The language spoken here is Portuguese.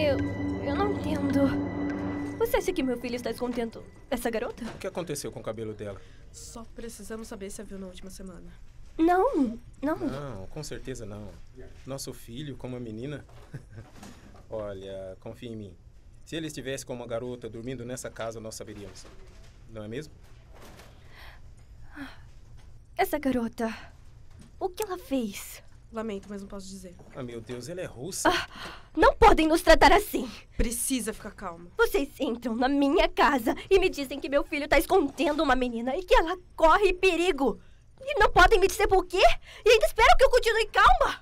Eu. Eu não entendo. Você acha que meu filho está escondendo essa garota? O que aconteceu com o cabelo dela? Só precisamos saber se a viu na última semana. Não, não. Não, com certeza não. Nosso filho, como a menina. Olha, confia em mim. Se ele estivesse com uma garota dormindo nessa casa, nós saberíamos. Não é mesmo? Essa garota. O que ela fez? Lamento, mas não posso dizer. Ah, meu Deus, ela é russa. Não podem nos tratar assim. Precisa ficar calma. Vocês entram na minha casa e me dizem que meu filho está escondendo uma menina e que ela corre perigo. E não podem me dizer por quê? E ainda esperam que eu continue calma.